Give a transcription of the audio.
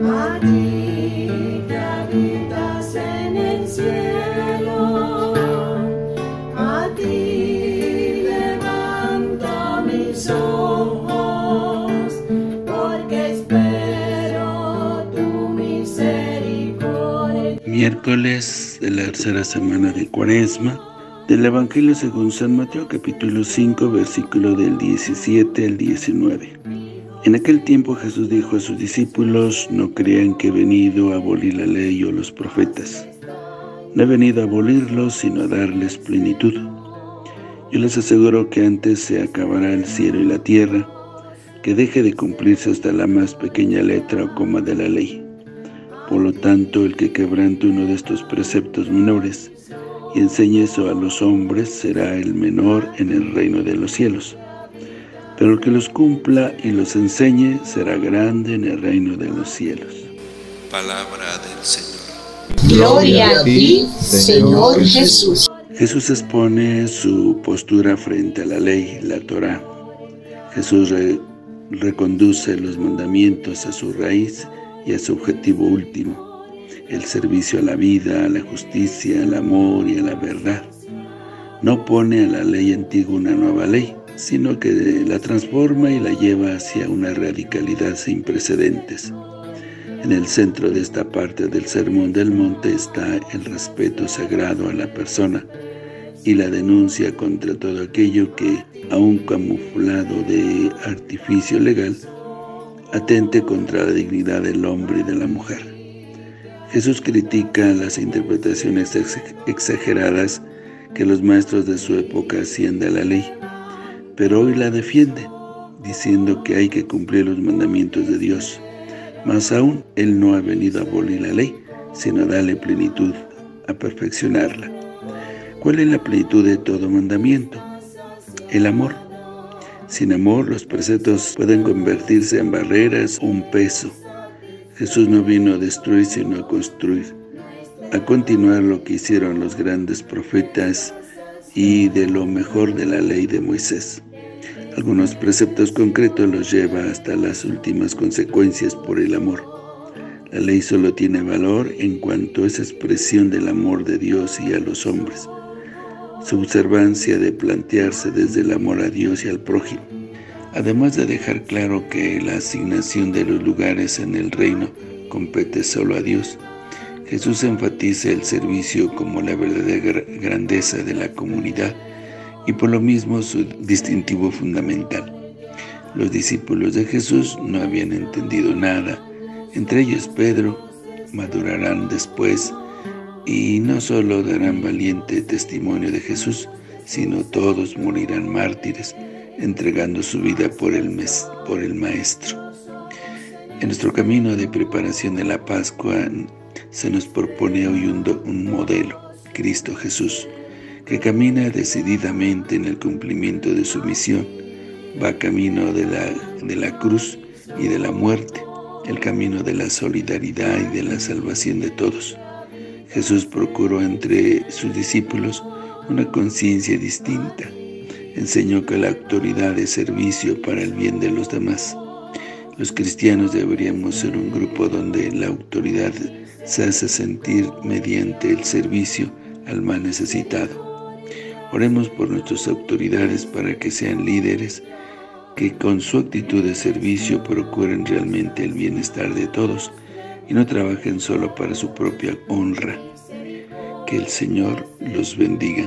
A Miércoles de la tercera semana de Cuaresma del Evangelio según San Mateo capítulo 5 versículo del 17 al 19. En aquel tiempo Jesús dijo a sus discípulos, no crean que he venido a abolir la ley o los profetas. No he venido a abolirlos, sino a darles plenitud. Yo les aseguro que antes se acabará el cielo y la tierra, que deje de cumplirse hasta la más pequeña letra o coma de la ley. Por lo tanto, el que quebrante uno de estos preceptos menores y enseñe eso a los hombres será el menor en el reino de los cielos. Pero el que los cumpla y los enseñe será grande en el reino de los cielos. Palabra del Señor. Gloria a ti, Señor Jesús. Jesús expone su postura frente a la ley, la Torá. Jesús re- reconduce los mandamientos a su raíz y a su objetivo último, el servicio a la vida, a la justicia, al amor y a la verdad. No pone a la ley antigua una nueva ley, sino que la transforma y la lleva hacia una radicalidad sin precedentes. En el centro de esta parte del Sermón del Monte está el respeto sagrado a la persona y la denuncia contra todo aquello que, aun camuflado de artificio legal, atente contra la dignidad del hombre y de la mujer. Jesús critica las interpretaciones ex- exageradas que los maestros de su época hacían de la ley, pero hoy la defiende, diciendo que hay que cumplir los mandamientos de Dios. Más aún, Él no ha venido a abolir la ley, sino a darle plenitud, a perfeccionarla. ¿Cuál es la plenitud de todo mandamiento? El amor. Sin amor, los preceptos pueden convertirse en barreras un peso. Jesús no vino a destruir, sino a construir, a continuar lo que hicieron los grandes profetas y de lo mejor de la ley de Moisés. Algunos preceptos concretos los lleva hasta las últimas consecuencias por el amor. La ley solo tiene valor en cuanto es expresión del amor de Dios y a los hombres. Su observancia de plantearse desde el amor a Dios y al prójimo. Además de dejar claro que la asignación de los lugares en el reino compete solo a Dios, Jesús enfatiza el servicio como la verdadera grandeza de la comunidad y por lo mismo su distintivo fundamental. Los discípulos de Jesús no habían entendido nada, entre ellos Pedro, madurarán después y no solo darán valiente testimonio de Jesús, sino todos morirán mártires, entregando su vida por el, Maestro. En nuestro camino de preparación de la Pascua se nos propone hoy un, modelo, Cristo Jesús, que camina decididamente en el cumplimiento de su misión, va camino de la cruz y de la muerte, el camino de la solidaridad y de la salvación de todos. Jesús procuró entre sus discípulos una conciencia distinta. Enseñó que la autoridad es servicio para el bien de los demás. Los cristianos deberíamos ser un grupo donde la autoridad se hace sentir mediante el servicio al más necesitado. Oremos por nuestras autoridades para que sean líderes que con su actitud de servicio procuren realmente el bienestar de todos y no trabajen solo para su propia honra. Que el Señor los bendiga.